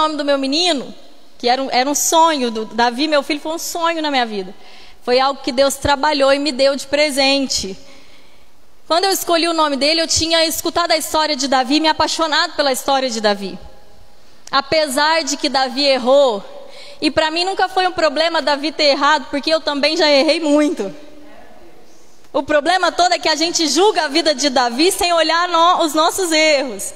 o nome do meu menino, que era um, era um sonho, do Davi, meu filho, foi um sonho na minha vida. Foi algo que Deus trabalhou e me deu de presente. Quando eu escolhi o nome dele, eu tinha escutado a história de Davi me apaixonado pela história de Davi. Apesar de que Davi errou, e para mim nunca foi um problema Davi ter errado, porque eu também já errei muito. O problema todo é que a gente julga a vida de Davi sem olhar no, os nossos erros.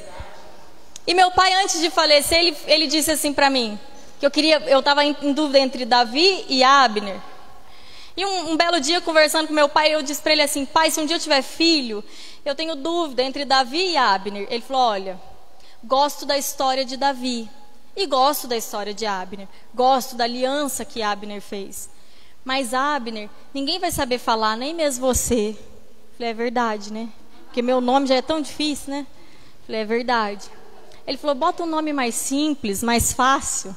E meu pai, antes de falecer, ele, ele disse assim para mim, que eu queria, eu estava em, dúvida entre Davi e Abner. E um, um, belo dia, conversando com meu pai, eu disse para ele assim: Pai, se um dia eu tiver filho, eu tenho dúvida entre Davi e Abner. Ele falou: Olha, gosto da história de Davi e gosto da história de Abner. Gosto da aliança que Abner fez. Mas Abner, ninguém vai saber falar, nem mesmo você. falei: É verdade, né? Porque meu nome já é tão difícil, né? falei: É verdade. Ele falou: Bota um nome mais simples, mais fácil.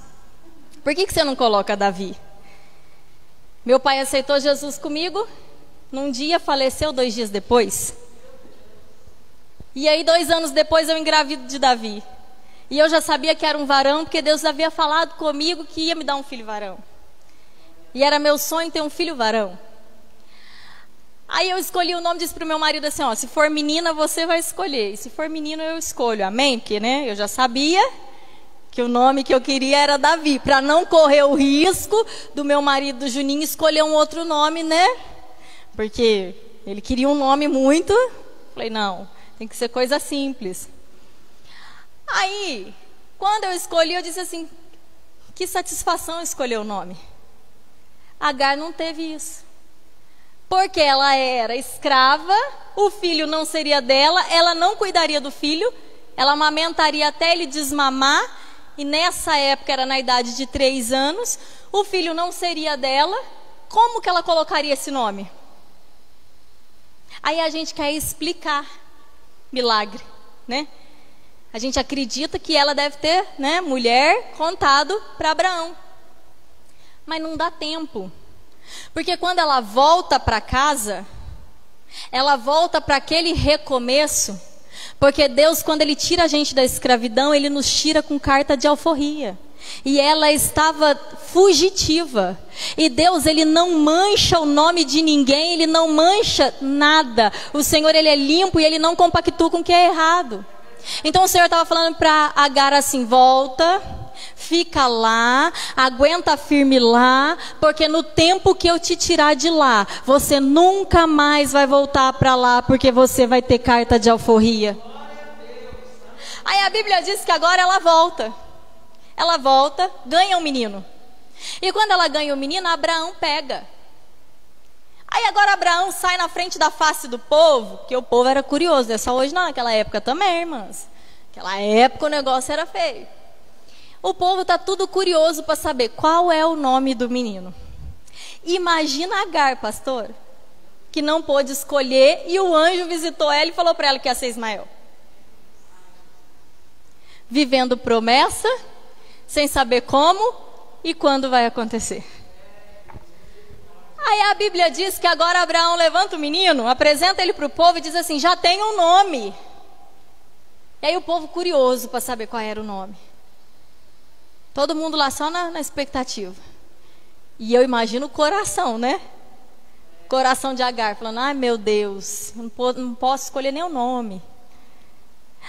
Por que, que você não coloca Davi? Meu pai aceitou Jesus comigo. Num dia faleceu, dois dias depois. E aí, dois anos depois, eu engravido de Davi. E eu já sabia que era um varão, porque Deus havia falado comigo que ia me dar um filho varão. E era meu sonho ter um filho varão. Aí eu escolhi o nome, disse para o meu marido assim: ó, se for menina, você vai escolher. E se for menino, eu escolho. Amém? Porque, né, eu já sabia que o nome que eu queria era Davi, para não correr o risco do meu marido Juninho escolher um outro nome, né? Porque ele queria um nome muito. Falei, não, tem que ser coisa simples. Aí, quando eu escolhi, eu disse assim: que satisfação escolher o nome. Agar não teve isso. Porque ela era escrava, o filho não seria dela, ela não cuidaria do filho, ela amamentaria até ele desmamar e nessa época era na idade de três anos, o filho não seria dela, como que ela colocaria esse nome? Aí a gente quer explicar milagre, né? A gente acredita que ela deve ter, né, mulher, contado para Abraão. Mas não dá tempo. Porque quando ela volta para casa, ela volta para aquele recomeço porque Deus, quando Ele tira a gente da escravidão, Ele nos tira com carta de alforria. E ela estava fugitiva. E Deus, Ele não mancha o nome de ninguém, Ele não mancha nada. O Senhor, Ele é limpo e Ele não compactua com o que é errado. Então o Senhor estava falando para Agar assim: volta, fica lá, aguenta firme lá, porque no tempo que eu te tirar de lá, você nunca mais vai voltar para lá, porque você vai ter carta de alforria. Aí a Bíblia diz que agora ela volta. Ela volta, ganha um menino. E quando ela ganha o um menino, Abraão pega. Aí agora Abraão sai na frente da face do povo, que o povo era curioso, é só hoje não, naquela época também, irmãs. Naquela época o negócio era feio. O povo está tudo curioso para saber qual é o nome do menino. Imagina Agar, pastor, que não pôde escolher e o anjo visitou ela e falou para ela que ia ser Ismael vivendo promessa, sem saber como e quando vai acontecer. Aí a Bíblia diz que agora Abraão levanta o menino, apresenta ele para o povo e diz assim: já tem um nome. E aí o povo curioso para saber qual era o nome. Todo mundo lá só na, na expectativa. E eu imagino o coração, né? Coração de Agar, falando: ai meu Deus, não, não posso escolher nem o nome.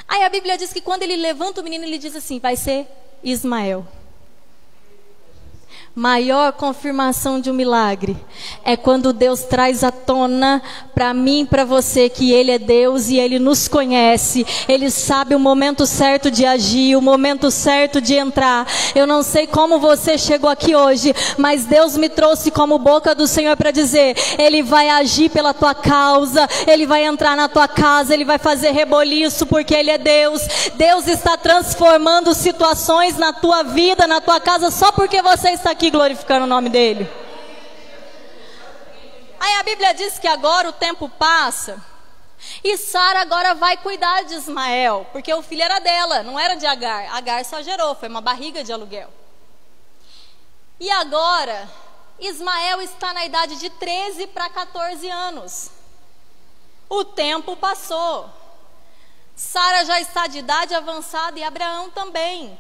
Aí a Bíblia diz que quando ele levanta o menino, ele diz assim: vai ser Ismael. Maior confirmação de um milagre é quando Deus traz à tona para mim para você que Ele é Deus e Ele nos conhece. Ele sabe o momento certo de agir, o momento certo de entrar. Eu não sei como você chegou aqui hoje, mas Deus me trouxe como boca do Senhor para dizer: Ele vai agir pela tua causa, Ele vai entrar na tua casa, Ele vai fazer reboliço porque Ele é Deus. Deus está transformando situações na tua vida, na tua casa, só porque você está aqui glorificando o nome dele. Aí a Bíblia diz que agora o tempo passa e Sara agora vai cuidar de Ismael, porque o filho era dela, não era de Agar. Agar só gerou, foi uma barriga de aluguel. E agora, Ismael está na idade de 13 para 14 anos. O tempo passou. Sara já está de idade avançada e Abraão também.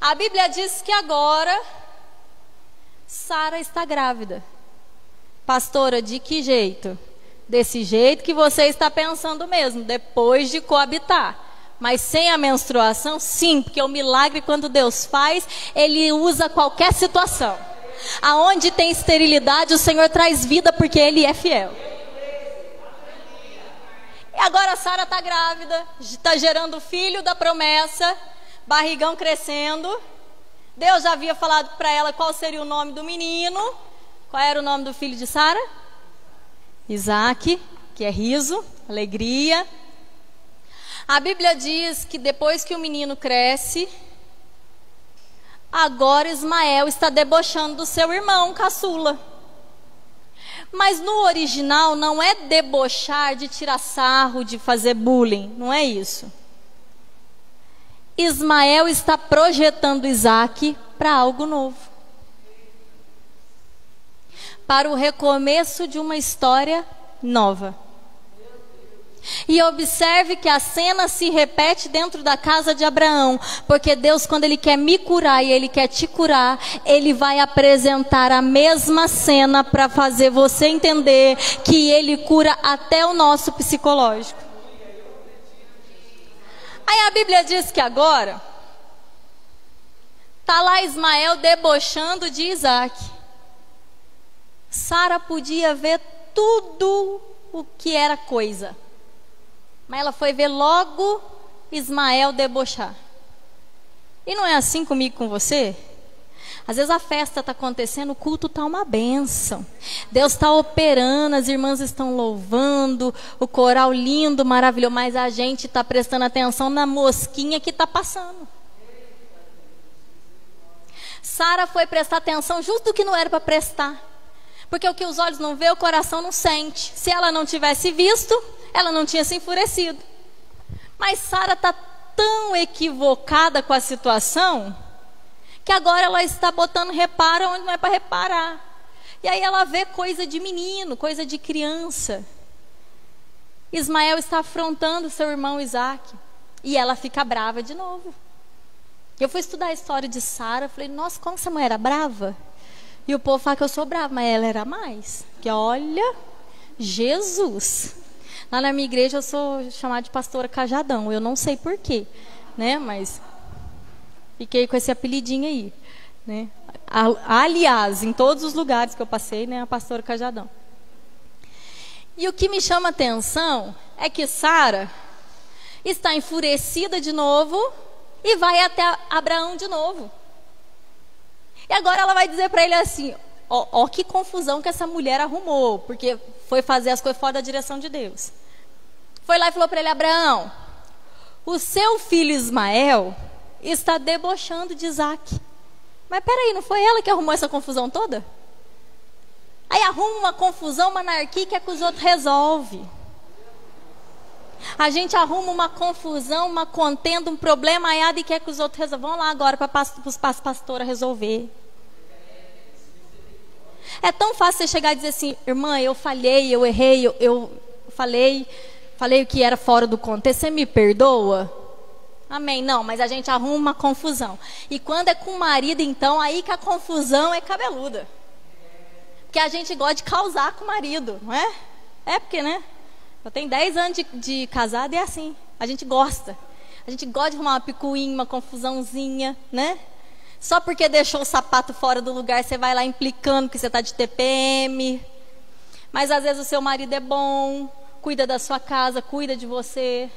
A Bíblia diz que agora Sara está grávida. Pastora, de que jeito? Desse jeito que você está pensando mesmo, depois de coabitar. Mas sem a menstruação, sim, porque o milagre, quando Deus faz, Ele usa qualquer situação. Aonde tem esterilidade, o Senhor traz vida, porque Ele é fiel. E agora Sara está grávida, está gerando filho da promessa, barrigão crescendo. Deus já havia falado para ela qual seria o nome do menino. Qual era o nome do filho de Sara? Isaac, que é riso, alegria. A Bíblia diz que depois que o menino cresce, agora Ismael está debochando do seu irmão caçula. Mas no original não é debochar de tirar sarro, de fazer bullying, não é isso. Ismael está projetando Isaac para algo novo. Para o recomeço de uma história nova. E observe que a cena se repete dentro da casa de Abraão, porque Deus, quando Ele quer me curar e Ele quer te curar, Ele vai apresentar a mesma cena para fazer você entender que Ele cura até o nosso psicológico. Aí a Bíblia diz que agora tá lá Ismael debochando de Isaac. Sara podia ver tudo o que era coisa. Mas ela foi ver logo Ismael debochar. E não é assim comigo com você? Às vezes a festa está acontecendo, o culto está uma benção. Deus está operando, as irmãs estão louvando, o coral lindo, maravilhoso, mas a gente está prestando atenção na mosquinha que está passando. Sara foi prestar atenção justo do que não era para prestar. Porque o que os olhos não vê, o coração não sente. Se ela não tivesse visto, ela não tinha se enfurecido. Mas Sara está tão equivocada com a situação que agora ela está botando reparo onde não é para reparar. E aí ela vê coisa de menino, coisa de criança. Ismael está afrontando seu irmão Isaac. E ela fica brava de novo. Eu fui estudar a história de Sara, falei, nossa, como essa mulher era brava? E o povo fala que eu sou brava, mas ela era mais. Que olha, Jesus. Lá na minha igreja eu sou chamada de pastora Cajadão. Eu não sei porquê, né? Mas Fiquei com esse apelidinho aí, né? Aliás, em todos os lugares que eu passei, né, a pastora Cajadão. E o que me chama atenção é que Sara está enfurecida de novo e vai até Abraão de novo. E agora ela vai dizer para ele assim: ó, ó, que confusão que essa mulher arrumou, porque foi fazer as coisas fora da direção de Deus. Foi lá e falou para ele: Abraão, o seu filho Ismael está debochando de Isaac. Mas peraí, não foi ela que arrumou essa confusão toda? Aí arruma uma confusão, uma anarquia que é que os outros resolve. A gente arruma uma confusão, uma contenda, um problema aiado e quer que os outros resolvam. Vamos lá agora para os pastores resolver. É tão fácil você chegar e dizer assim, irmã, eu falhei, eu errei, eu, eu falei, falei o que era fora do contexto, você me perdoa? Amém. Não, mas a gente arruma uma confusão. E quando é com o marido, então, aí que a confusão é cabeluda. Porque a gente gosta de causar com o marido, não é? É porque, né? Eu tenho 10 anos de, de casado e é assim. A gente gosta. A gente gosta de arrumar uma picuinha, uma confusãozinha, né? Só porque deixou o sapato fora do lugar, você vai lá implicando que você está de TPM. Mas às vezes o seu marido é bom, cuida da sua casa, cuida de você.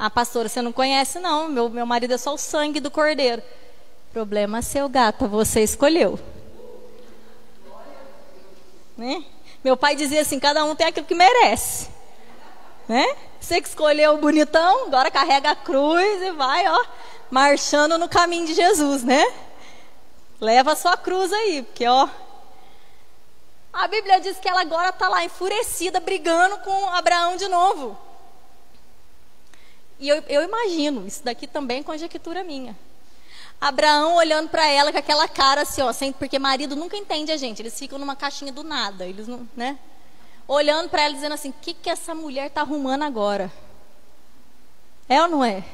Ah, pastora, você não conhece, não. Meu, meu marido é só o sangue do cordeiro. Problema seu, gata, você escolheu. Né? Meu pai dizia assim: cada um tem aquilo que merece. Né? Você que escolheu o bonitão, agora carrega a cruz e vai, ó, marchando no caminho de Jesus, né? Leva a sua cruz aí, porque, ó. A Bíblia diz que ela agora está lá enfurecida, brigando com Abraão de novo. E eu, eu imagino, isso daqui também é conjectura minha. Abraão olhando para ela com aquela cara assim, ó, porque marido nunca entende a gente, eles ficam numa caixinha do nada, eles não, né? Olhando para ela dizendo assim: "O que que essa mulher tá arrumando agora?" É ou não é?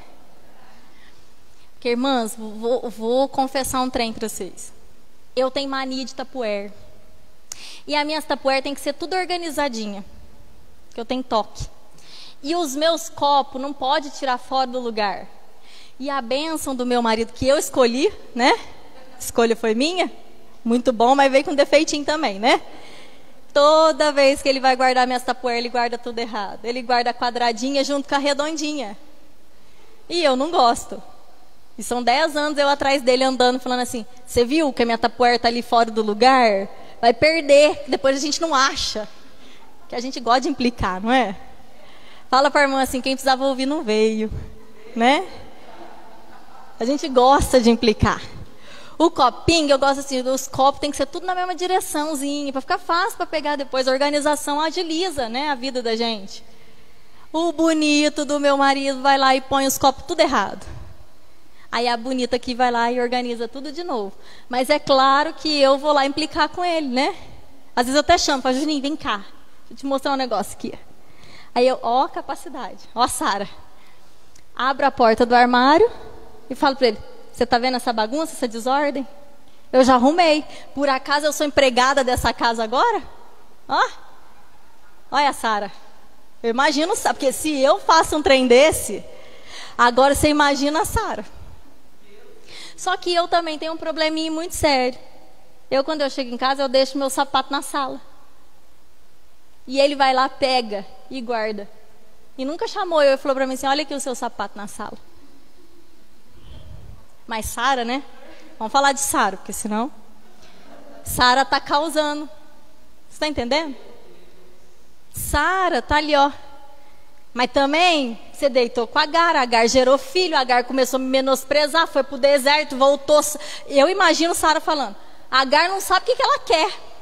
Porque, irmãs, vou, vou confessar um trem para vocês. Eu tenho mania de tapuer. E a minha tapuer tem que ser tudo organizadinha. Que eu tenho toque. E os meus copos não pode tirar fora do lugar. E a bênção do meu marido que eu escolhi, né? Escolha foi minha. Muito bom, mas veio com defeitinho também, né? Toda vez que ele vai guardar minhas tapoeiras, ele guarda tudo errado. Ele guarda a quadradinha junto com a redondinha. E eu não gosto. E são dez anos eu atrás dele andando, falando assim: Você viu que a minha tapoeira está ali fora do lugar? Vai perder, depois a gente não acha. Que a gente gosta de implicar, não é? Fala para a irmã assim: quem precisava ouvir não veio, né? A gente gosta de implicar. O copinho, eu gosto assim, os copos tem que ser tudo na mesma direçãozinha, para ficar fácil para pegar depois. A organização agiliza, né, a vida da gente. O bonito do meu marido vai lá e põe os copos tudo errado. Aí a bonita aqui vai lá e organiza tudo de novo. Mas é claro que eu vou lá implicar com ele, né? Às vezes eu até chamo, falo, Juninho, vem cá. Deixa eu te mostrar um negócio aqui. Aí eu, ó, capacidade, ó, Sara. Abro a porta do armário e falo para ele: Você está vendo essa bagunça, essa desordem? Eu já arrumei. Por acaso eu sou empregada dessa casa agora? Ó, olha, Sara. Eu imagino, porque se eu faço um trem desse, agora você imagina a Sara. Só que eu também tenho um probleminha muito sério. Eu, quando eu chego em casa, eu deixo meu sapato na sala. E ele vai lá, pega e guarda. E nunca chamou eu e falou para mim assim: olha aqui o seu sapato na sala. Mas Sara, né? Vamos falar de Sara, porque senão. Sara está causando. Você está entendendo? Sara está ali, ó. Mas também você deitou com Agar, Agar gerou filho, Agar começou a me menosprezar, foi para o deserto, voltou. Eu imagino Sara falando: Agar não sabe o que, que ela quer.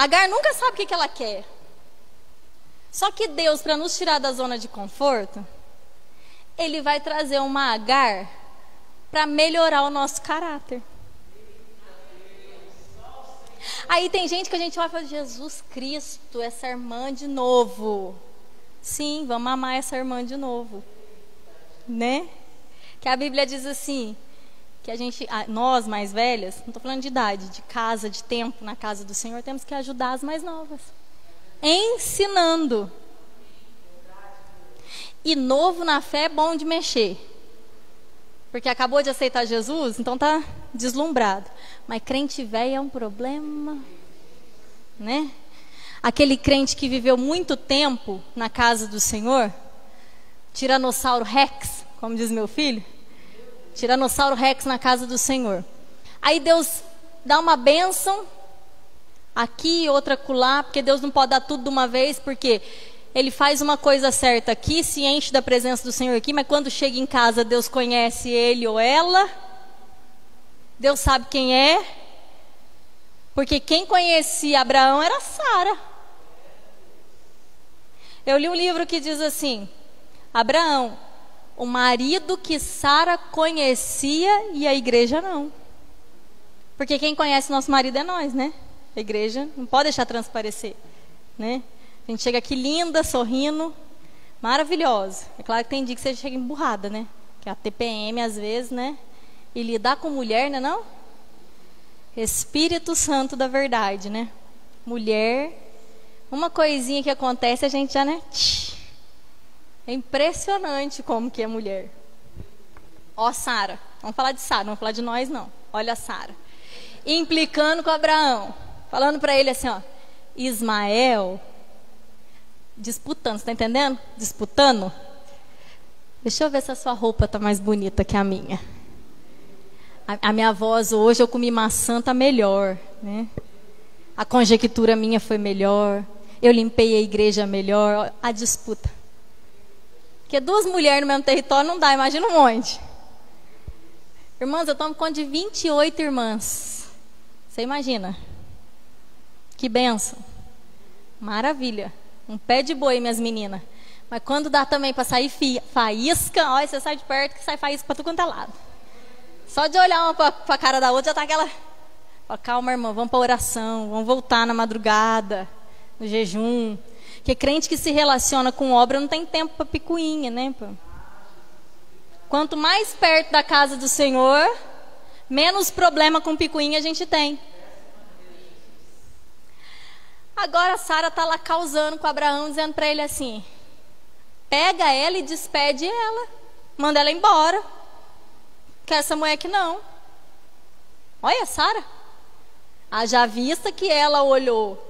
Agar nunca sabe o que, ela quer. Só que Deus, para nos tirar da zona de conforto, Ele vai trazer uma Agar para melhorar o nosso caráter. Aí tem gente que a gente olha e fala, Jesus Cristo, essa irmã de novo. Sim, vamos amar essa irmã de novo. Né? Que a Bíblia diz assim, que a gente, nós mais velhas, não estou falando de idade, de casa, de tempo na casa do Senhor, temos que ajudar as mais novas. Ensinando. E novo na fé é bom de mexer. Porque acabou de aceitar Jesus, então tá deslumbrado. Mas crente velho é um problema, né? Aquele crente que viveu muito tempo na casa do Senhor, Tiranossauro Rex, como diz meu filho, Tiranossauro Rex na casa do Senhor. Aí Deus dá uma bênção aqui, outra acolá, porque Deus não pode dar tudo de uma vez, porque ele faz uma coisa certa aqui, se enche da presença do Senhor aqui, mas quando chega em casa, Deus conhece ele ou ela. Deus sabe quem é. Porque quem conhecia Abraão era Sara. Eu li um livro que diz assim: Abraão, o marido que Sara conhecia e a igreja não. Porque quem conhece nosso marido é nós, né? A igreja não pode deixar transparecer, né? A gente chega aqui linda, sorrindo, maravilhosa. É claro que tem dia que você chega emburrada, né? Que a TPM às vezes, né? E lidar com mulher, né não? Espírito Santo da verdade, né? Mulher, uma coisinha que acontece, a gente já, né? Tch, é impressionante como que é mulher. Ó, Sara. Vamos falar de Sara, não vamos falar de nós, não. Olha a Sara. Implicando com Abraão. Falando para ele assim, ó. Ismael. Disputando, você tá entendendo? Disputando. Deixa eu ver se a sua roupa tá mais bonita que a minha. A, a minha voz hoje, eu comi maçã, tá melhor, né? A conjectura minha foi melhor. Eu limpei a igreja melhor. A disputa. Porque duas mulheres no mesmo território não dá, imagina um monte. Irmãs, eu tomo conta de 28 irmãs. Você imagina? Que benção. Maravilha. Um pé de boi, minhas meninas. Mas quando dá também para sair faísca, olha, você sai de perto que sai faísca para tudo quanto é lado. Só de olhar uma para a cara da outra já tá aquela. Calma, irmã, vamos para oração, vamos voltar na madrugada, no jejum. Porque crente que se relaciona com obra não tem tempo para picuinha, né? Quanto mais perto da casa do Senhor, menos problema com picuinha a gente tem. Agora Sara está lá causando com Abraão, dizendo para ele assim: pega ela e despede ela, manda ela embora. Quer essa mulher que não. Olha, Sara. Haja vista que ela olhou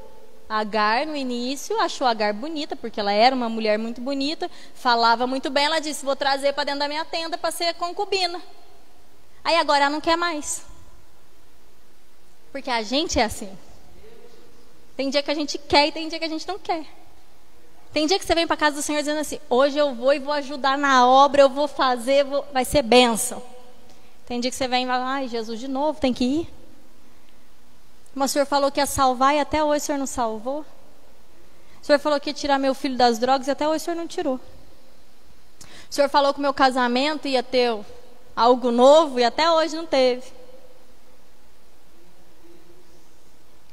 Agar no início, achou Agar bonita, porque ela era uma mulher muito bonita, falava muito bem. Ela disse: Vou trazer para dentro da minha tenda para ser concubina. Aí agora ela não quer mais. Porque a gente é assim. Tem dia que a gente quer e tem dia que a gente não quer. Tem dia que você vem para casa do Senhor dizendo assim: Hoje eu vou e vou ajudar na obra, eu vou fazer, vou... vai ser bênção. Tem dia que você vem e vai, ai, Jesus, de novo, tem que ir. Mas o senhor falou que ia salvar e até hoje o senhor não salvou. O senhor falou que ia tirar meu filho das drogas e até hoje o senhor não tirou. O senhor falou que o meu casamento ia ter algo novo e até hoje não teve.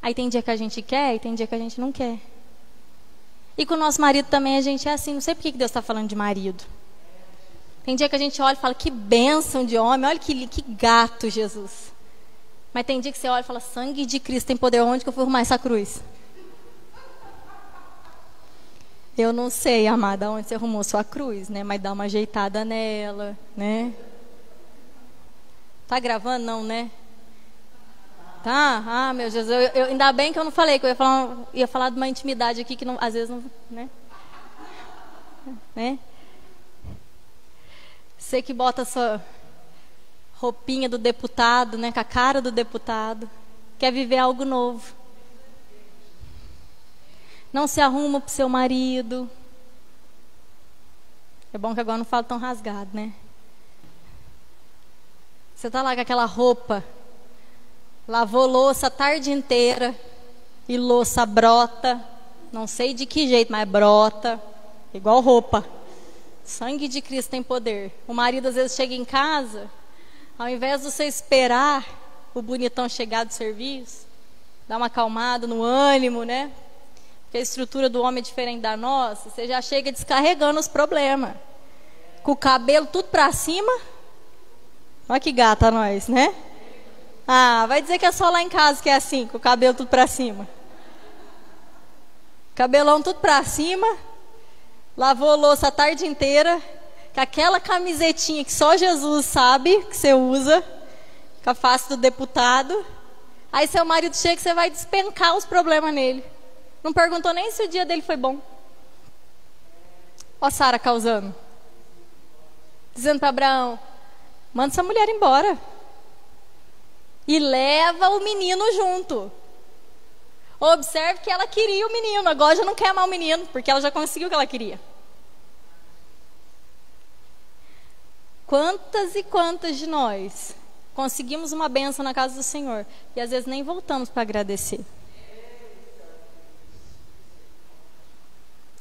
Aí tem dia que a gente quer e tem dia que a gente não quer. E com o nosso marido também a gente é assim. Não sei por que Deus está falando de marido. Tem dia que a gente olha e fala, que bênção de homem, olha que, que gato, Jesus. Mas tem dia que você olha e fala: sangue de Cristo tem poder. Onde que eu fui arrumar essa cruz? Eu não sei, amada, onde você arrumou sua cruz, né? Mas dá uma ajeitada nela, né? Tá gravando, não, né? Tá? Ah, meu Jesus, eu, eu, ainda bem que eu não falei, que eu ia falar, ia falar de uma intimidade aqui que não, às vezes não, né? né? Você que bota sua roupinha do deputado, né, com a cara do deputado, quer viver algo novo. Não se arruma para o seu marido. É bom que agora não falo tão rasgado, né? Você está lá com aquela roupa, lavou louça a tarde inteira e louça brota, não sei de que jeito, mas brota, igual roupa. Sangue de Cristo tem poder. O marido às vezes chega em casa, ao invés de você esperar o bonitão chegar do serviço, dar uma acalmada no ânimo, né? Porque a estrutura do homem é diferente da nossa, você já chega descarregando os problemas. Com o cabelo tudo pra cima. Olha que gata nós, né? Ah, vai dizer que é só lá em casa que é assim, com o cabelo tudo pra cima. Cabelão tudo pra cima. Lavou louça a tarde inteira com aquela camisetinha que só Jesus sabe que você usa, com a face do deputado. Aí seu marido chega e você vai despencar os problemas nele. Não perguntou nem se o dia dele foi bom. Ó Sara causando. Dizendo para Abraão: manda essa mulher embora. E leva o menino junto. Observe que ela queria o menino, agora já não quer mais o menino, porque ela já conseguiu o que ela queria. Quantas e quantas de nós conseguimos uma benção na casa do Senhor e às vezes nem voltamos para agradecer?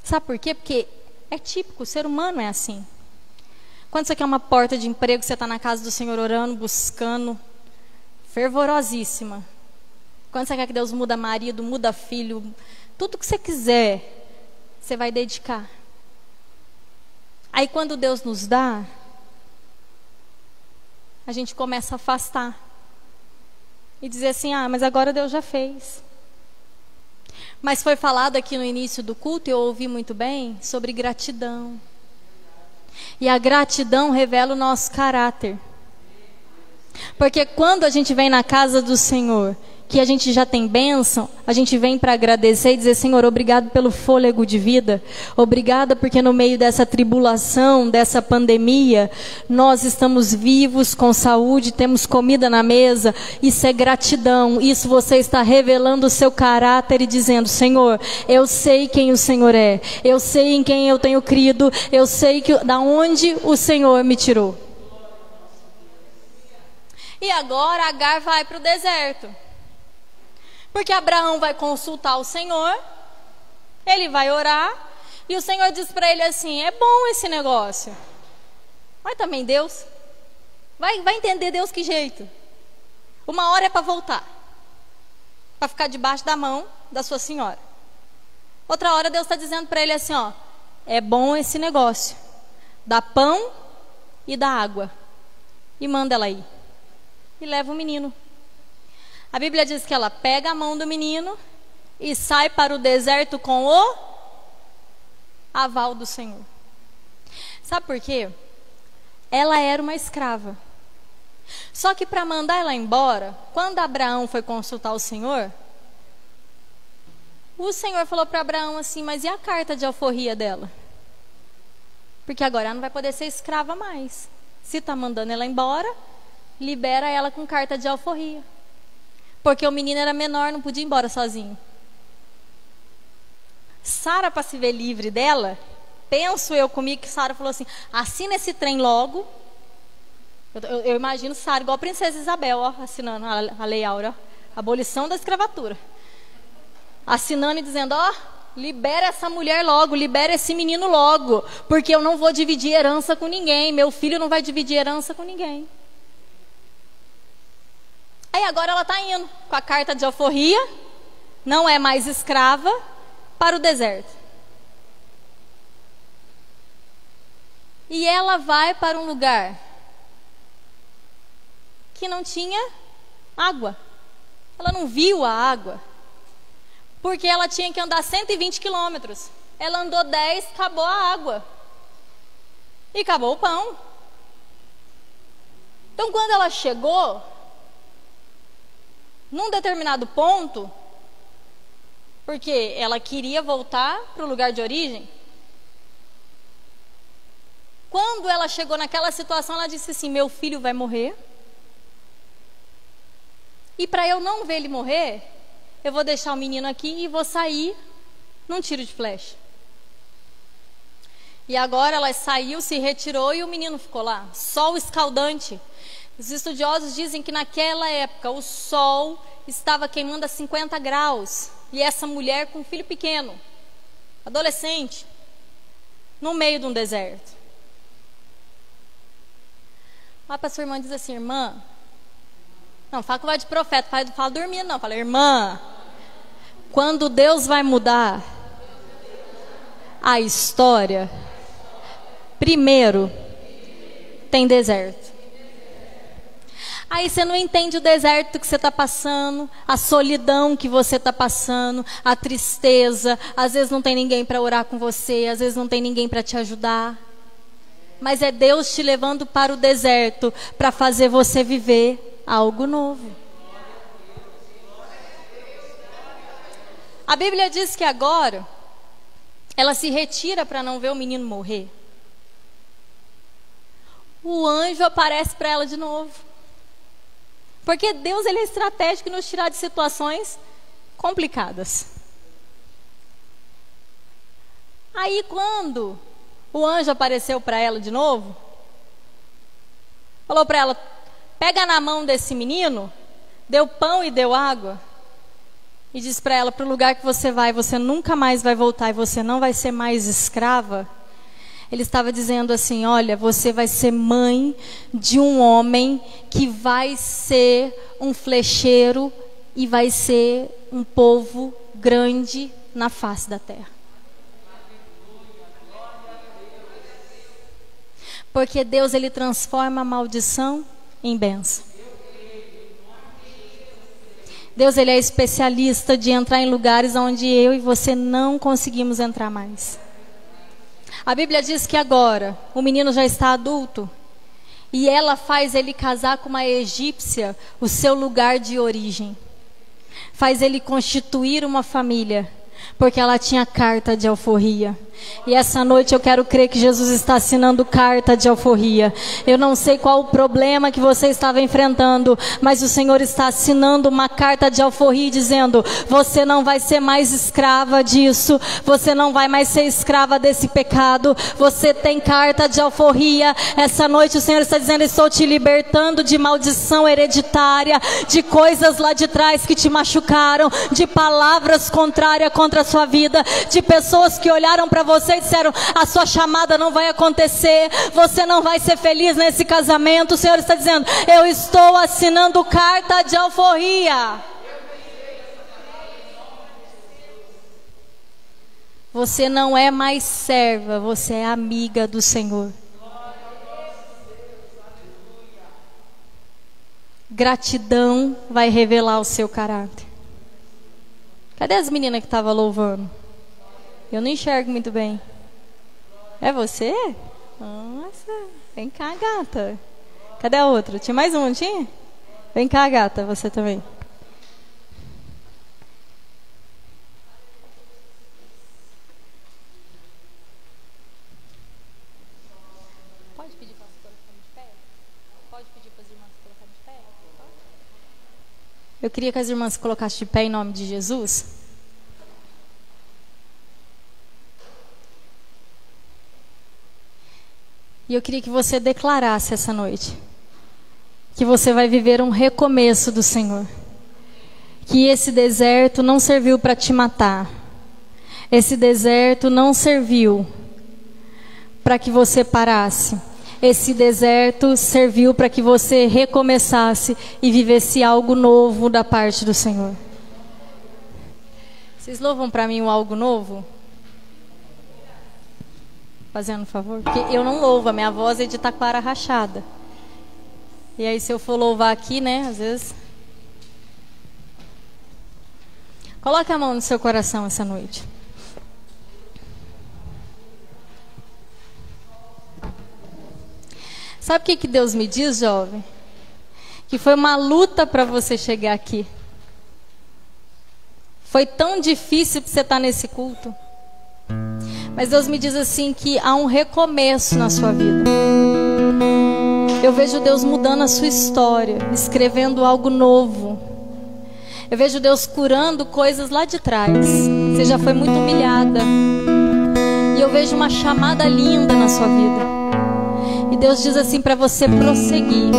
Sabe por quê? Porque é típico, o ser humano é assim. Quando você quer uma porta de emprego, você está na casa do Senhor orando, buscando, fervorosíssima. Quando você quer que Deus muda marido, muda filho, tudo que você quiser, você vai dedicar. Aí quando Deus nos dá, a gente começa a afastar. E dizer assim: ah, mas agora Deus já fez. Mas foi falado aqui no início do culto, e eu ouvi muito bem, sobre gratidão. E a gratidão revela o nosso caráter. Porque quando a gente vem na casa do Senhor que a gente já tem bênção, a gente vem para agradecer e dizer, Senhor, obrigado pelo fôlego de vida, obrigada porque no meio dessa tribulação, dessa pandemia, nós estamos vivos, com saúde, temos comida na mesa, isso é gratidão, isso você está revelando o seu caráter e dizendo, Senhor, eu sei quem o Senhor é, eu sei em quem eu tenho crido, eu sei que, da onde o Senhor me tirou. E agora Agar vai para o deserto. Porque Abraão vai consultar o Senhor, ele vai orar, e o Senhor diz para ele assim: é bom esse negócio. Mas também Deus, vai, vai entender Deus que jeito. Uma hora é para voltar, para ficar debaixo da mão da sua senhora. Outra hora Deus está dizendo para ele assim: ó, é bom esse negócio, dá pão e dá água. E manda ela ir. E leva o menino. A Bíblia diz que ela pega a mão do menino e sai para o deserto com o aval do Senhor. Sabe por quê? Ela era uma escrava. Só que para mandar ela embora, quando Abraão foi consultar o Senhor, o Senhor falou para Abraão assim: Mas e a carta de alforria dela? Porque agora ela não vai poder ser escrava mais. Se está mandando ela embora, libera ela com carta de alforria. Porque o menino era menor, não podia ir embora sozinho. Sara, para se ver livre dela, penso eu comigo que Sara falou assim: assina esse trem logo. Eu, eu, eu imagino Sara igual a princesa Isabel, ó, assinando a, a lei áurea, abolição da escravatura. Assinando e dizendo: ó, libera essa mulher logo, libera esse menino logo, porque eu não vou dividir herança com ninguém, meu filho não vai dividir herança com ninguém. Aí agora ela está indo com a carta de alforria, não é mais escrava, para o deserto. E ela vai para um lugar que não tinha água. Ela não viu a água. Porque ela tinha que andar 120 quilômetros. Ela andou 10, acabou a água. E acabou o pão. Então, quando ela chegou, num determinado ponto, porque ela queria voltar para o lugar de origem. Quando ela chegou naquela situação, ela disse assim: Meu filho vai morrer. E para eu não ver ele morrer, eu vou deixar o menino aqui e vou sair num tiro de flecha. E agora ela saiu, se retirou e o menino ficou lá. Sol escaldante. Os estudiosos dizem que naquela época o sol estava queimando a 50 graus. E essa mulher com um filho pequeno, adolescente, no meio de um deserto. Para sua irmã diz assim, irmã, não, fala que vai de profeta, fala, fala dormindo, não, fala, irmã, quando Deus vai mudar a história, primeiro tem deserto. Aí você não entende o deserto que você está passando, a solidão que você está passando, a tristeza. Às vezes não tem ninguém para orar com você, às vezes não tem ninguém para te ajudar. Mas é Deus te levando para o deserto para fazer você viver algo novo. A Bíblia diz que agora ela se retira para não ver o menino morrer. O anjo aparece para ela de novo. Porque Deus ele é estratégico em nos tirar de situações complicadas. Aí quando o anjo apareceu para ela de novo, falou para ela: pega na mão desse menino, deu pão e deu água, e diz para ela: para o lugar que você vai, você nunca mais vai voltar e você não vai ser mais escrava. Ele estava dizendo assim: Olha, você vai ser mãe de um homem que vai ser um flecheiro e vai ser um povo grande na face da terra. Porque Deus ele transforma a maldição em bênção. Deus ele é especialista de entrar em lugares onde eu e você não conseguimos entrar mais. A Bíblia diz que agora o menino já está adulto e ela faz ele casar com uma egípcia, o seu lugar de origem. Faz ele constituir uma família, porque ela tinha carta de alforria. E essa noite eu quero crer que Jesus está assinando carta de alforria. Eu não sei qual o problema que você estava enfrentando, mas o Senhor está assinando uma carta de alforria dizendo: você não vai ser mais escrava disso, você não vai mais ser escrava desse pecado. Você tem carta de alforria. Essa noite o Senhor está dizendo: estou te libertando de maldição hereditária, de coisas lá de trás que te machucaram, de palavras contrárias contra a sua vida, de pessoas que olharam para você e disseram: a sua chamada não vai acontecer, você não vai ser feliz nesse casamento. O Senhor está dizendo: eu estou assinando carta de alforria. Você não é mais serva, você é amiga do Senhor. Gratidão vai revelar o seu caráter. Cadê as meninas que estavam louvando? Eu não enxergo muito bem. É você? Nossa, vem cá, gata. Cadê a outra? Tinha mais um, tinha? Vem cá, gata, você também. Pode pedir para as colocarem de pé? Pode pedir para as irmãs colocarem de pé? Eu queria que as irmãs colocassem de pé em nome de Jesus. E eu queria que você declarasse essa noite que você vai viver um recomeço do Senhor. Que esse deserto não serviu para te matar. Esse deserto não serviu para que você parasse. Esse deserto serviu para que você recomeçasse e vivesse algo novo da parte do Senhor. Vocês louvam para mim o algo novo? Fazendo um favor? Porque eu não louvo, a minha voz é de taquara rachada. E aí, se eu for louvar aqui, né, às vezes. Coloque a mão no seu coração essa noite. Sabe o que, que Deus me diz, jovem? Que foi uma luta para você chegar aqui. Foi tão difícil para você estar tá nesse culto. Mas Deus me diz assim que há um recomeço na sua vida. Eu vejo Deus mudando a sua história, escrevendo algo novo. Eu vejo Deus curando coisas lá de trás. Você já foi muito humilhada. E eu vejo uma chamada linda na sua vida. E Deus diz assim para você prosseguir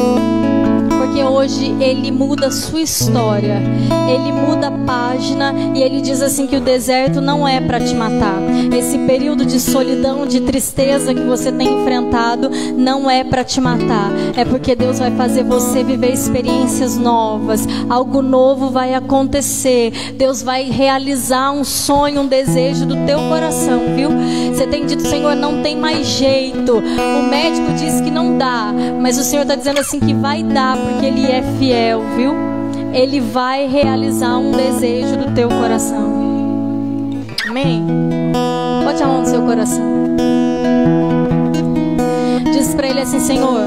porque hoje ele muda a sua história, ele muda a página e ele diz assim que o deserto não é para te matar. Esse período de solidão, de tristeza que você tem enfrentado não é para te matar, é porque Deus vai fazer você viver experiências novas, algo novo vai acontecer. Deus vai realizar um sonho, um desejo do teu coração, viu? Você tem dito, Senhor, não tem mais jeito. O médico disse que não dá, mas o Senhor está dizendo assim que vai dar, porque ele é fiel, viu? Ele vai realizar um desejo do teu coração. Amém? Bote a mão no seu coração. Diz para ele assim: Senhor,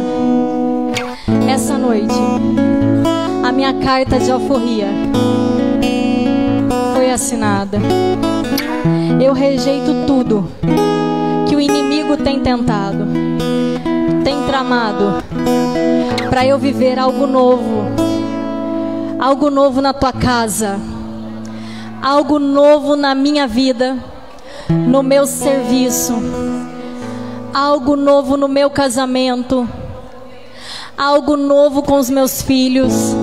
essa noite, a minha carta de alforria foi assinada. Eu rejeito tudo que o inimigo tem tentado, tem tramado para eu viver algo novo. Algo novo na tua casa. Algo novo na minha vida, no meu serviço. Algo novo no meu casamento. Algo novo com os meus filhos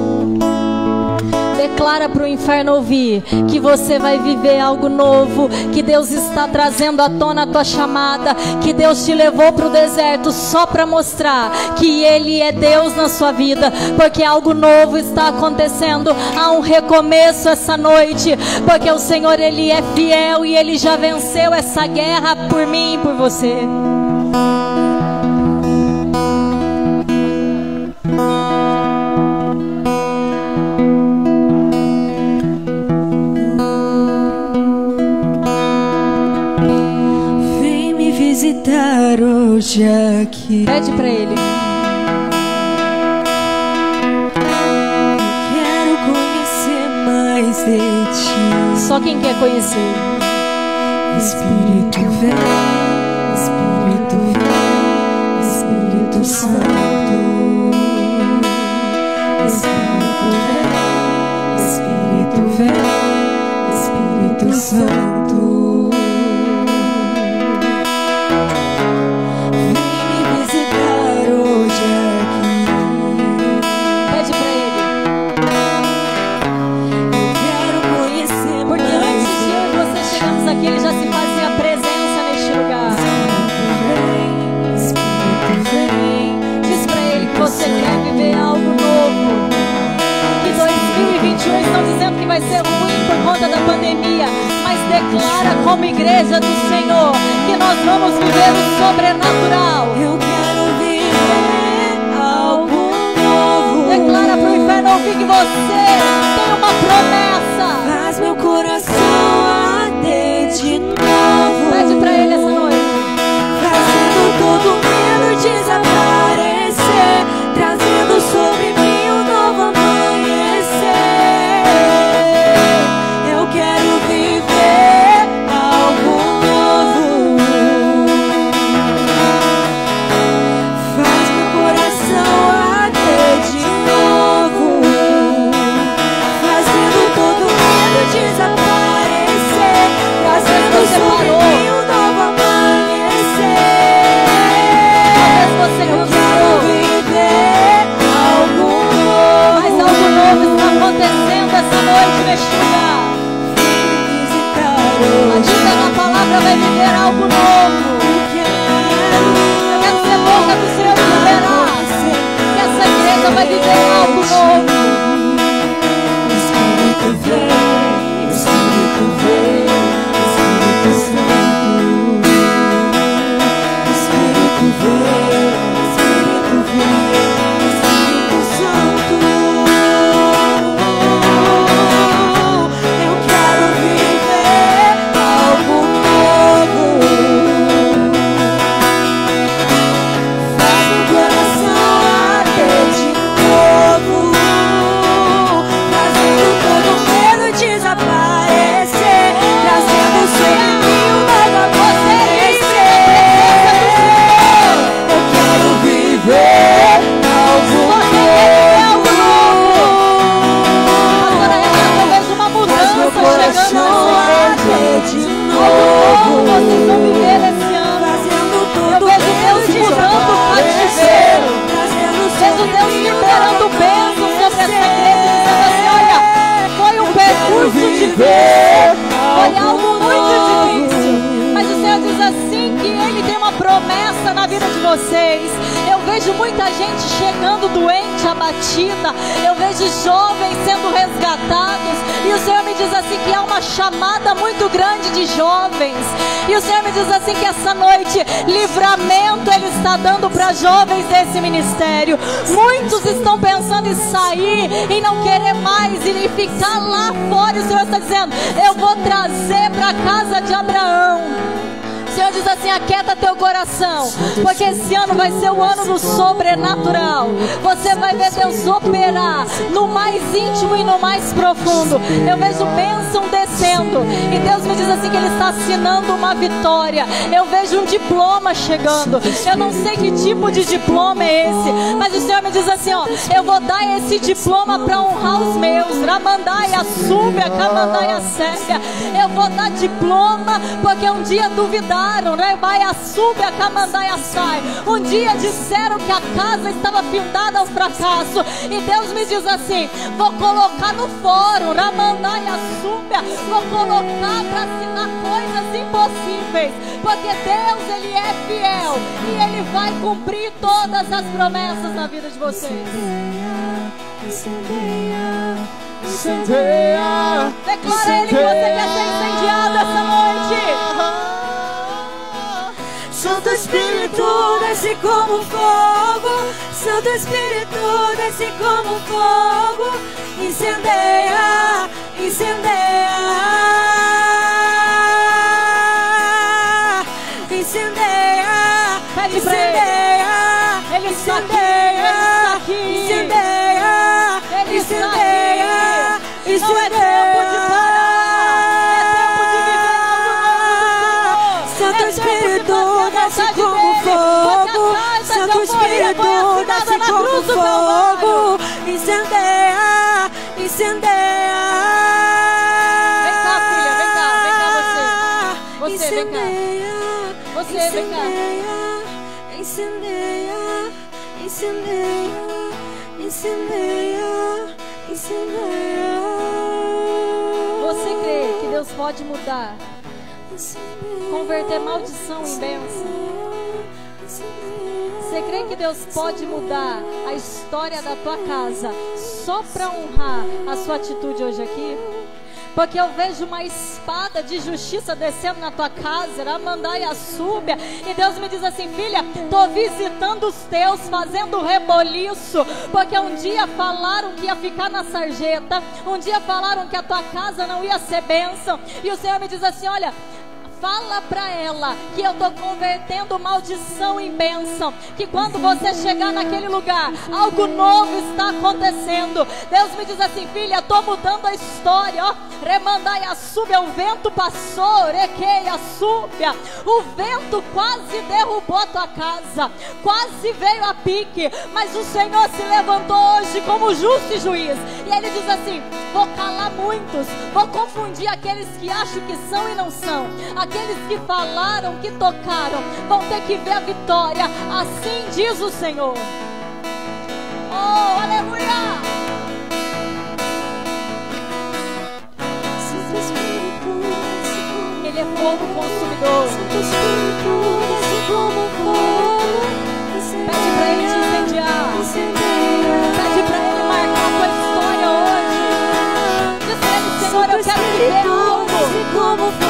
declara para o inferno ouvir que você vai viver algo novo, que Deus está trazendo à tona a tua chamada, que Deus te levou para o deserto só para mostrar que Ele é Deus na sua vida, porque algo novo está acontecendo, há um recomeço essa noite, porque o Senhor Ele é fiel e Ele já venceu essa guerra por mim e por você. Estar hoje aqui. Pede para ele. Quero conhecer mais de ti. Só quem quer conhecer. Espírito vem, Espírito vem, Espírito Santo. Pandemia, mas declara como igreja do Senhor que nós vamos viver o sobrenatural. Eu quero viver algo novo. Declara para o inferno você tem uma promessa. Faz meu coração arder de novo. Chegando doente, abatida. Eu vejo jovens sendo resgatados. E o Senhor me diz assim que há uma chamada muito grande de jovens. E o Senhor me diz assim que essa noite livramento Ele está dando para jovens desse ministério. Muitos estão pensando em sair e não querer mais e ficar lá fora. E o Senhor está dizendo: Eu vou trazer para a casa de Abraão. Senhor diz assim: aquieta teu coração, porque esse ano vai ser o ano do sobrenatural. Você vai ver Deus operar no mais íntimo e no mais profundo. Eu vejo bênção descendo, e Deus me diz assim: que Ele está assinando uma vitória. Eu vejo um diploma chegando. Eu não sei que tipo de diploma é esse, mas o Senhor me diz assim: ó, eu vou dar esse diploma para honrar os meus. Ramandaia, Súbia, Camandaia, Sérvia. Eu vou dar diploma, porque um dia duvidaram, né? Baia, Súbia, Camandaia, Sai. Um dia disseram que a casa estava findada ao fracasso. E Deus me diz assim: vou colocar no fórum, Ramandaia, Súbia, vou colocar para assinar coisas impossíveis. Porque Deus, Ele é fiel e Ele vai cumprir todas as promessas na vida de vocês. Incendeia, Declara Ele que você quer ser incendiado essa noite. Espírito, desce como fogo. Santo Espírito, desce como fogo. Incendeia, incendeia. Incendeia, ele. incendeia. Converter maldição em bênção? Você crê que Deus pode mudar a história da tua casa só para honrar a sua atitude hoje aqui? Porque eu vejo uma espada de justiça descendo na tua casa, Ramandai a súbia. E Deus me diz assim, filha, tô visitando os teus, fazendo reboliço. Porque um dia falaram que ia ficar na sarjeta, um dia falaram que a tua casa não ia ser bênção. E o Senhor me diz assim: olha, Fala para ela que eu estou convertendo maldição em bênção. Que quando você chegar naquele lugar, algo novo está acontecendo. Deus me diz assim, filha, estou mudando a história. Remandai a súbia, o vento passou, requei súbia. O vento quase derrubou a tua casa, quase veio a pique. Mas o Senhor se levantou hoje como justo e juiz. E ele diz assim: Vou calar muitos, vou confundir aqueles que acham que são e não são aqueles que falaram, que tocaram, vão ter que ver a vitória. Assim diz o Senhor. Oh, aleluia! Ele é fogo consumidor. Pede para ele te incendiar. Pede para ele marcar a tua história hoje. Diz para ele, Senhor, eu quero viver algo.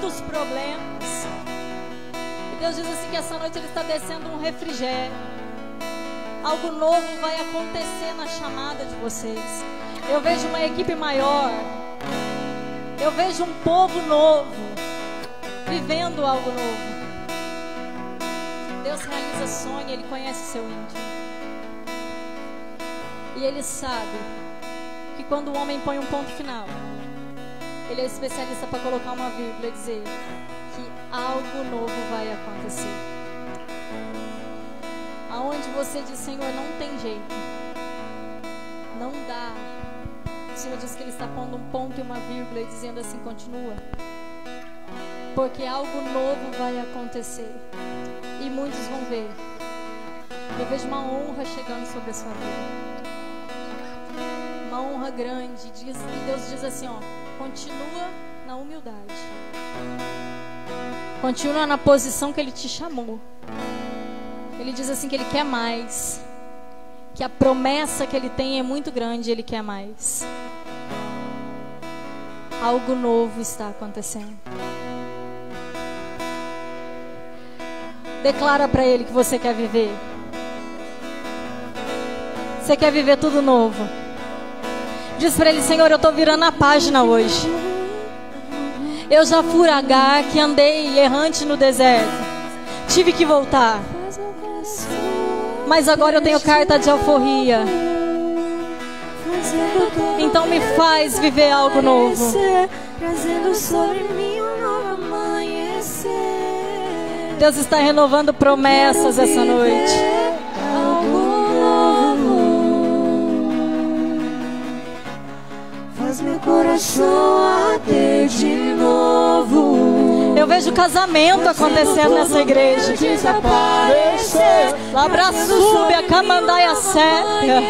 Muitos problemas. E Deus diz assim que essa noite Ele está descendo um refrigério. Algo novo vai acontecer na chamada de vocês. Eu vejo uma equipe maior. Eu vejo um povo novo. Vivendo algo novo. Deus realiza sonho, Ele conhece o seu íntimo. E Ele sabe que quando o homem põe um ponto final, Ele é especialista para colocar uma vírgula e dizer que algo novo vai acontecer. Aonde você diz, Senhor, não tem jeito. Não dá. O Senhor diz que Ele está pondo um ponto e uma vírgula e dizendo assim: continua. Porque algo novo vai acontecer. E muitos vão ver. Eu vejo uma honra chegando sobre a sua vida. Uma honra grande. E Deus diz assim: ó, continua na humildade. Continua na posição que Ele te chamou. Ele diz assim que ele quer mais. Que a promessa que ele tem é muito grande, ele quer mais. Algo novo está acontecendo. Declara para ele que você quer viver. Você quer viver tudo novo. Diz para ele, Senhor, eu estou virando a página hoje. Eu já fui Agar que andei errante no deserto. Tive que voltar. Mas agora eu tenho carta de alforria. Então me faz viver algo novo. Deus está renovando promessas essa noite. Faz meu coração arder de novo. Eu vejo casamento acontecendo nessa igreja. Desaparecer. Labra sube a camandaia séria.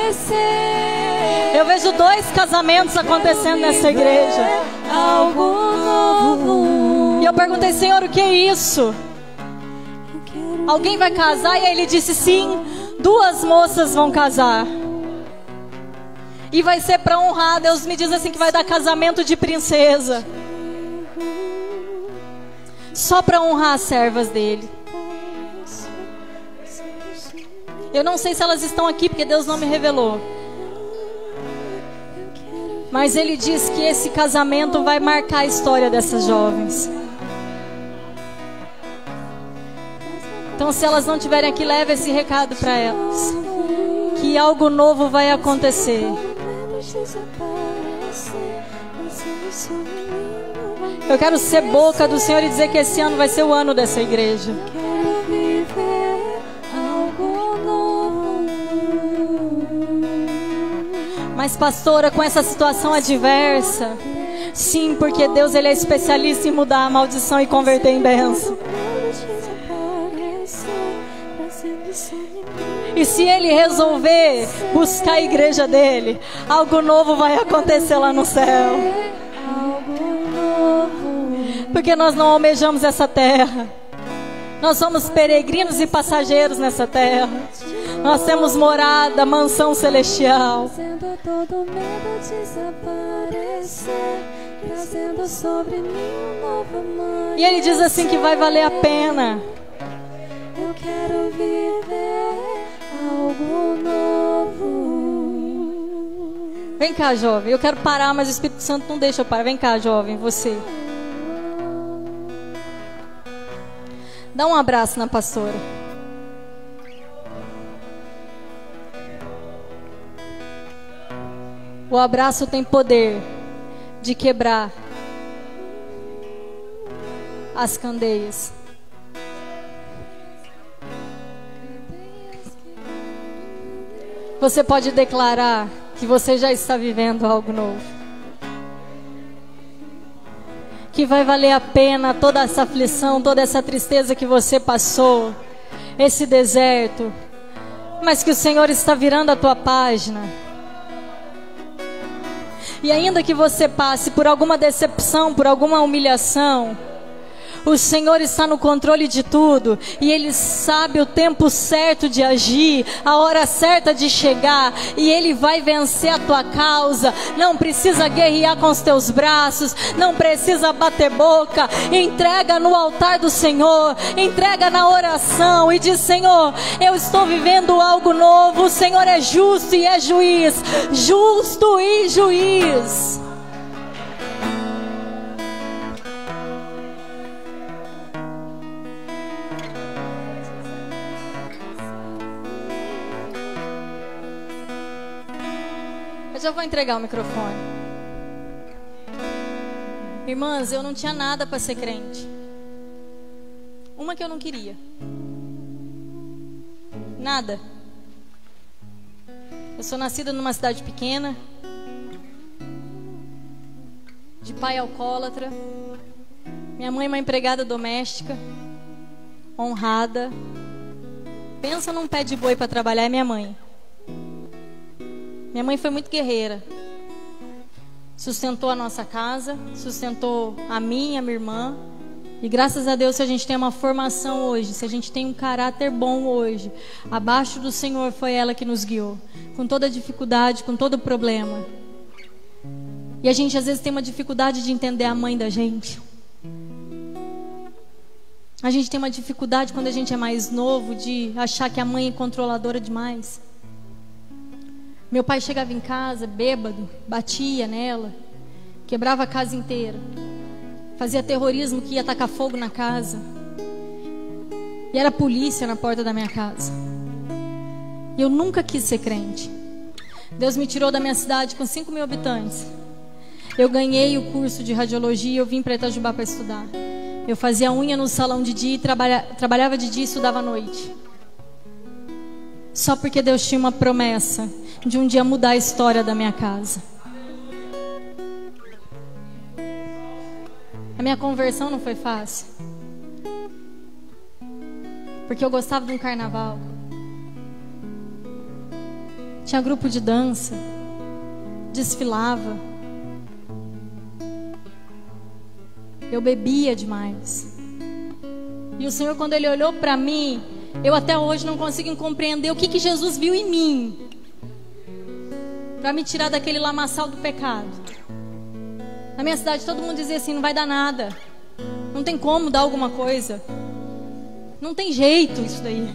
Eu vejo dois casamentos acontecendo nessa igreja. Algo novo. E eu perguntei, Senhor, o que é isso? Alguém vai casar? E ele disse: sim, duas moças vão casar. E vai ser para honrar. Deus me diz assim que vai dar casamento de princesa. só para honrar as servas dele. Eu não sei se elas estão aqui porque Deus não me revelou. Mas ele diz que esse casamento vai marcar a história dessas jovens. Então, se elas não estiverem aqui, leve esse recado para elas. Que algo novo vai acontecer. Eu quero ser boca do Senhor e dizer que esse ano vai ser o ano dessa igreja. Mas pastora, com essa situação adversa, sim, porque Deus ele é especialista em mudar a maldição e converter em bênção. E se ele resolver buscar a igreja dele, algo novo vai acontecer lá no céu. Porque nós não almejamos essa terra. Nós somos peregrinos e passageiros nessa terra. Nós temos morada, mansão celestial. todo medo desaparecer, trazendo sobre mim um novo E ele diz assim que vai valer a pena. Eu quero viver algo novo. Vem cá, jovem. Eu quero parar, mas o Espírito Santo não deixa eu parar. Vem cá, jovem, você. Dá um abraço na pastora. O abraço tem poder de quebrar as candeias. Você pode declarar que você já está vivendo algo novo. Que vai valer a pena toda essa aflição, toda essa tristeza que você passou, esse deserto, mas que o Senhor está virando a tua página e ainda que você passe por alguma decepção, por alguma humilhação, o Senhor está no controle de tudo e Ele sabe o tempo certo de agir, a hora certa de chegar e Ele vai vencer a tua causa. Não precisa guerrear com os teus braços, não precisa bater boca. Entrega no altar do Senhor, entrega na oração e diz: Senhor, eu estou vivendo algo novo. O Senhor é justo e é juiz, justo e juiz. Vou entregar o microfone. Irmãs, eu não tinha nada para ser crente. Uma que eu não queria. Nada. Eu sou nascida numa cidade pequena, de pai alcoólatra. Minha mãe é uma empregada doméstica, honrada. Pensa num pé de boi para trabalhar, é minha mãe. Minha mãe foi muito guerreira. Sustentou a nossa casa, sustentou a e a minha irmã. E graças a Deus, se a gente tem uma formação hoje, se a gente tem um caráter bom hoje, abaixo do Senhor foi ela que nos guiou. Com toda dificuldade, com todo problema. E a gente às vezes tem uma dificuldade de entender a mãe da gente. A gente tem uma dificuldade quando a gente é mais novo de achar que a mãe é controladora demais. Meu pai chegava em casa bêbado, batia nela, quebrava a casa inteira, fazia terrorismo que ia atacar fogo na casa. E era polícia na porta da minha casa. Eu nunca quis ser crente. Deus me tirou da minha cidade com 5 mil habitantes. Eu ganhei o curso de radiologia e eu vim para Itajubá para estudar. Eu fazia unha no salão de dia e trabalha, trabalhava de dia e estudava à noite. Só porque Deus tinha uma promessa de um dia mudar a história da minha casa. A minha conversão não foi fácil. Porque eu gostava de um carnaval. Tinha grupo de dança. Desfilava. Eu bebia demais. E o Senhor, quando Ele olhou para mim, eu até hoje não consigo compreender o que, que Jesus viu em mim para me tirar daquele lamaçal do pecado. Na minha cidade todo mundo dizia assim: não vai dar nada, Não tem como dar alguma coisa. Não tem jeito isso daí.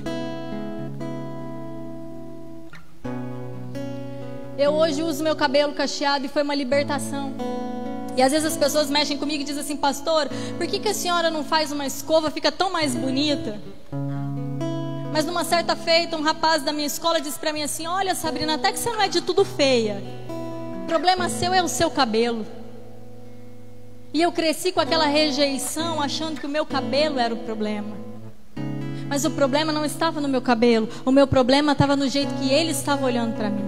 Eu hoje uso meu cabelo cacheado e foi uma libertação. E às vezes as pessoas mexem comigo e dizem assim, pastor, por que, que a senhora não faz uma escova, fica tão mais bonita? Mas numa certa feita, um rapaz da minha escola disse para mim assim: Olha, Sabrina, até que você não é de tudo feia. O problema seu é o seu cabelo. E eu cresci com aquela rejeição, achando que o meu cabelo era o problema. Mas o problema não estava no meu cabelo, o meu problema estava no jeito que ele estava olhando para mim.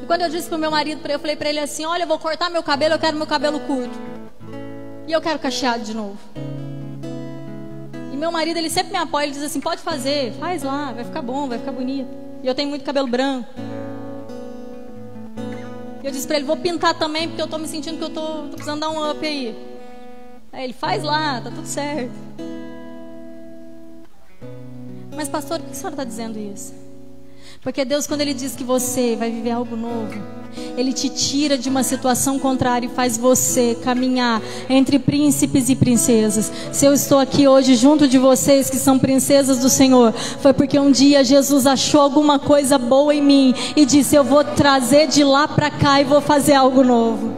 E quando eu disse pro meu marido, eu falei para ele assim: Olha, eu vou cortar meu cabelo, eu quero meu cabelo curto. E eu quero cacheado de novo. E meu marido, ele sempre me apoia, ele diz assim: Pode fazer, faz lá, vai ficar bom, vai ficar bonito. E eu tenho muito cabelo branco. Eu disse para ele, vou pintar também, porque eu estou me sentindo que eu estou precisando dar um up aí. Aí ele, faz lá, tá tudo certo. Mas pastor, por que a senhora está dizendo isso? Porque Deus, quando Ele diz que você vai viver algo novo, Ele te tira de uma situação contrária e faz você caminhar entre príncipes e princesas. Se eu estou aqui hoje junto de vocês que são princesas do Senhor, foi porque um dia Jesus achou alguma coisa boa em mim e disse: Eu vou trazer de lá para cá e vou fazer algo novo.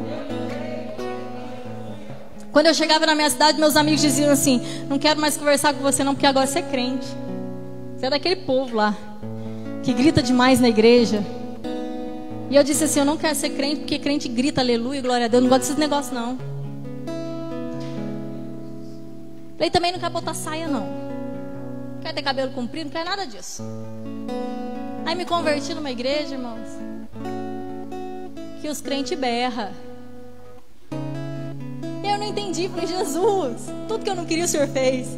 Quando eu chegava na minha cidade, meus amigos diziam assim: Não quero mais conversar com você, não, porque agora você é crente. Você é daquele povo lá que grita demais na igreja. E eu disse assim: Eu não quero ser crente porque crente grita aleluia, glória a Deus. Não gosto desses negócios, não. Falei também não quer botar saia, não. Não quer ter cabelo comprido, não quer nada disso. Aí me converti numa igreja, irmãos, que os crentes berra. Eu não entendi, falei, Jesus, tudo que eu não queria o Senhor fez.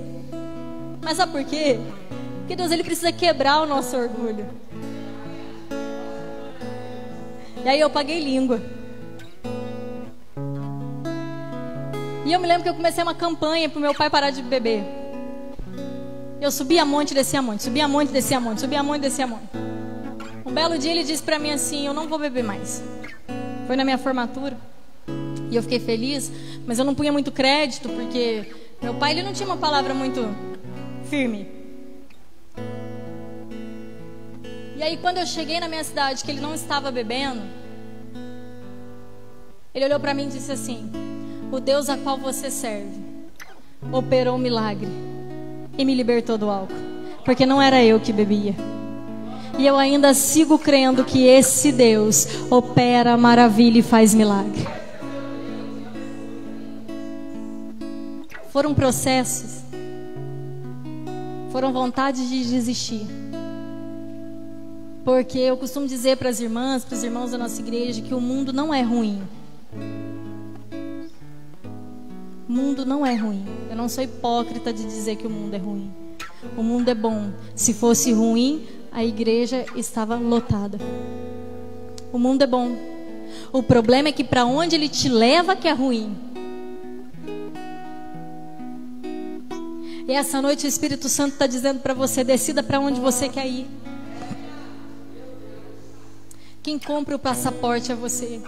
Mas sabe por quê? Porque Deus ele precisa quebrar o nosso orgulho. E aí eu paguei língua. E eu me lembro que eu comecei uma campanha para o meu pai parar de beber. Eu subia a monte, descia monte, subia a monte, descia monte, subia a monte, descia monte. Um belo dia ele disse para mim assim: Eu não vou beber mais. Foi na minha formatura. E eu fiquei feliz, mas eu não punha muito crédito, porque meu pai ele não tinha uma palavra muito firme. E aí, quando eu cheguei na minha cidade, que ele não estava bebendo, ele olhou para mim e disse assim: O Deus a qual você serve operou um milagre e me libertou do álcool, porque não era eu que bebia. E eu ainda sigo crendo que esse Deus opera maravilha e faz milagre. Foram processos, foram vontades de desistir porque eu costumo dizer para as irmãs, para os irmãos da nossa igreja, que o mundo não é ruim. O mundo não é ruim. Eu não sou hipócrita de dizer que o mundo é ruim. O mundo é bom. Se fosse ruim, a igreja estava lotada. O mundo é bom. O problema é que para onde ele te leva que é ruim. E essa noite o Espírito Santo está dizendo para você: decida para onde você quer ir. Quem compra o passaporte é você.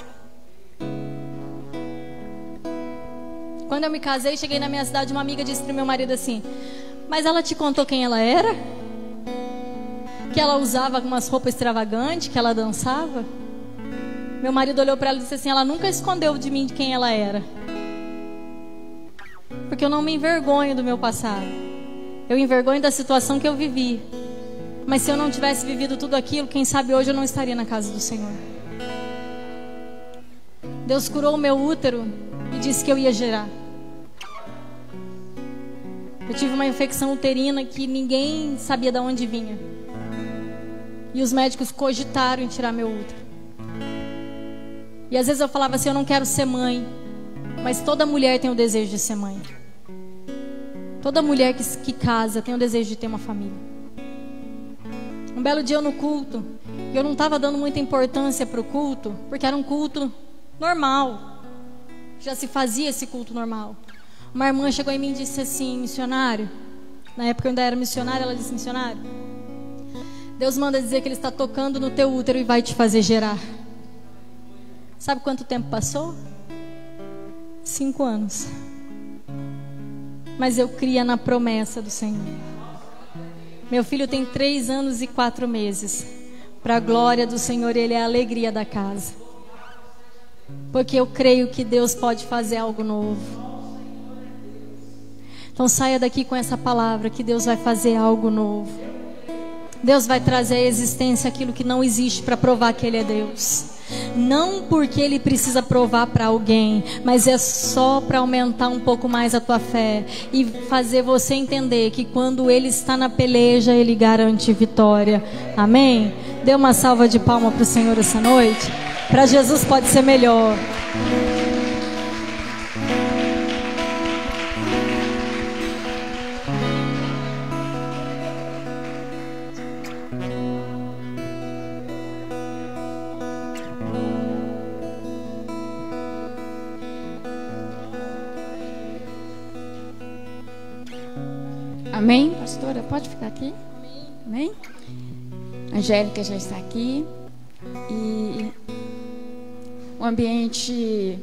Quando eu me casei, cheguei na minha cidade, uma amiga disse para meu marido assim: Mas ela te contou quem ela era? Que ela usava algumas roupas extravagantes, que ela dançava? Meu marido olhou para ela e disse assim: Ela nunca escondeu de mim quem ela era. Porque eu não me envergonho do meu passado. Eu envergonho da situação que eu vivi. Mas se eu não tivesse vivido tudo aquilo, quem sabe hoje eu não estaria na casa do Senhor. Deus curou o meu útero e disse que eu ia gerar. Eu tive uma infecção uterina que ninguém sabia de onde vinha. E os médicos cogitaram em tirar meu útero. E às vezes eu falava assim: eu não quero ser mãe. Mas toda mulher tem o desejo de ser mãe. Toda mulher que, que casa tem o desejo de ter uma família. Belo dia eu no culto, e eu não estava dando muita importância para o culto, porque era um culto normal. Já se fazia esse culto normal. Uma irmã chegou em mim e disse assim: missionário. Na época eu ainda era missionária, ela disse: missionário. Deus manda dizer que Ele está tocando no teu útero e vai te fazer gerar. Sabe quanto tempo passou? Cinco anos. Mas eu cria na promessa do Senhor. Meu filho tem três anos e quatro meses. Para a glória do Senhor, ele é a alegria da casa. Porque eu creio que Deus pode fazer algo novo. Então saia daqui com essa palavra que Deus vai fazer algo novo. Deus vai trazer à existência aquilo que não existe para provar que Ele é Deus. Não porque Ele precisa provar para alguém, mas é só para aumentar um pouco mais a tua fé e fazer você entender que quando Ele está na peleja, Ele garante vitória. Amém? Dê uma salva de palma para o Senhor essa noite. Para Jesus pode ser melhor. Ficar aqui? Amém? Angélica já está aqui. E um ambiente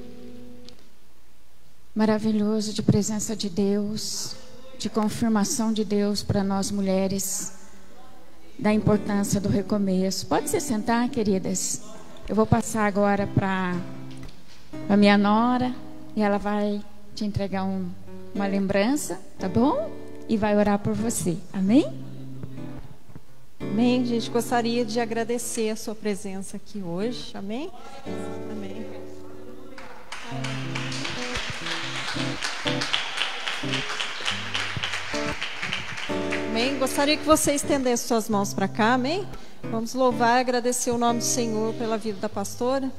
maravilhoso de presença de Deus, de confirmação de Deus para nós mulheres, da importância do recomeço. Pode se sentar, queridas. Eu vou passar agora para a minha nora e ela vai te entregar um, uma lembrança, tá bom? E vai orar por você. Amém? Amém, gente. Gostaria de agradecer a sua presença aqui hoje. Amém? Amém. Amém. Gostaria que você estendesse suas mãos para cá. Amém? Vamos louvar e agradecer o nome do Senhor pela vida da pastora.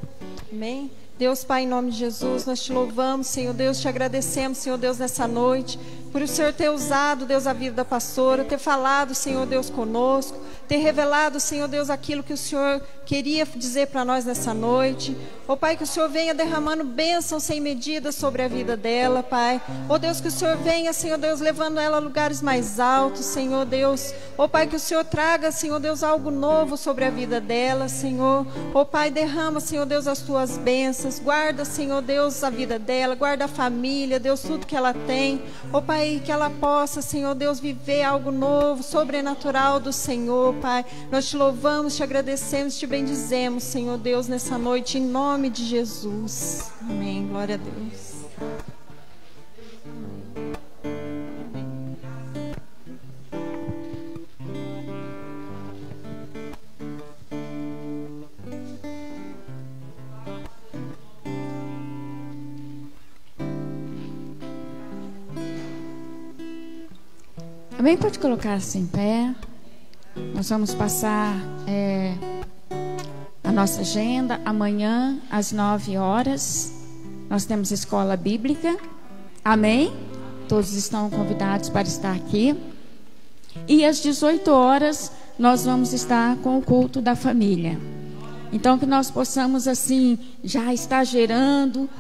Amém. Deus Pai, em nome de Jesus, nós te louvamos, Senhor Deus, te agradecemos, Senhor Deus, nessa noite, por o Senhor ter usado, Deus, a vida da pastora, ter falado, Senhor Deus, conosco, ter revelado, Senhor Deus, aquilo que o Senhor queria dizer para nós nessa noite. Ó oh, Pai, que o Senhor venha derramando bênçãos sem medida sobre a vida dela, Pai. Ó oh, Deus, que o Senhor venha, Senhor Deus, levando ela a lugares mais altos, Senhor Deus. Ó oh, Pai, que o Senhor traga, Senhor Deus, algo novo sobre a vida dela, Senhor. Ó Pai, derrama, Senhor Deus, as tuas bênçãos. Guarda, Senhor Deus, a vida dela, guarda a família, Deus, tudo que ela tem. Ó Pai, que ela possa, Senhor Deus, viver algo novo, sobrenatural do Senhor, Pai. Nós te louvamos, te agradecemos, te bendizemos, Senhor Deus, nessa noite, em nome de Jesus. Amém. Glória a Deus. Amém? Pode colocar-se em pé. Nós vamos passar é, a nossa agenda amanhã às 9 horas. Nós temos escola bíblica. Amém? Todos estão convidados para estar aqui. E às 18 horas nós vamos estar com o culto da família. Então que nós possamos assim já estar gerando,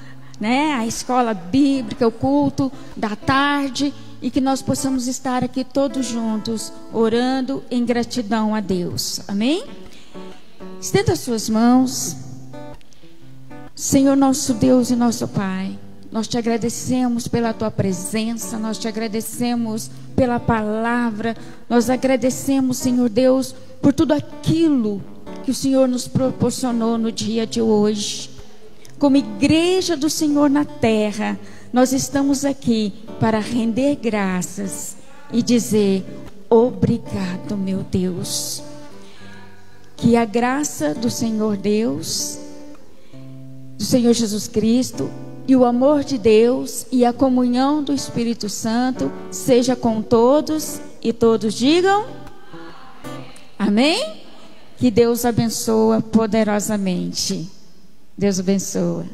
né, a escola bíblica, o culto da tarde e que nós possamos estar aqui todos juntos, orando em gratidão a Deus. Amém? Estenda as suas mãos. Senhor nosso Deus e nosso Pai, nós te agradecemos pela tua presença, nós te agradecemos pela palavra, nós agradecemos, Senhor Deus, por tudo aquilo que o Senhor nos proporcionou no dia de hoje. Como igreja do Senhor na terra, nós estamos aqui para render graças e dizer: Obrigado, meu Deus. Que a graça do Senhor Deus, do Senhor Jesus Cristo, e o amor de Deus e a comunhão do Espírito Santo seja com todos e todos digam Amém? Que Deus abençoa poderosamente. Deus abençoa.